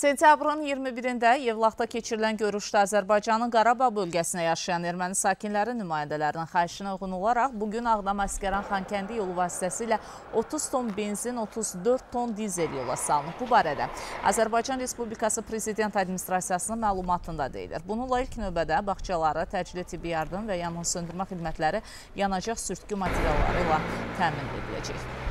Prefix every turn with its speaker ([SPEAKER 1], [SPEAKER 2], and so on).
[SPEAKER 1] Sentyabrın 21-də Yevlaxda keçirilən görüşdə Azərbaycanın Qarabağ bölgəsində yaşayan erməni sakinləri nümayəndələrinin xahişinə uyğun olaraq bugün Ağdam Əskəran Xankəndi yolu vasitəsilə 30 ton benzin, 34 ton dizel yola salınıb. Bu barədə Azərbaycan Respublikası Prezident Administrasiyasının məlumatında deyilir. Bununla ilk növbədə bağçalara təcili tibbi yardım və yanğın söndürmə xidmətləri yanacaq sürtkü materialları ilə təmin ediləcək.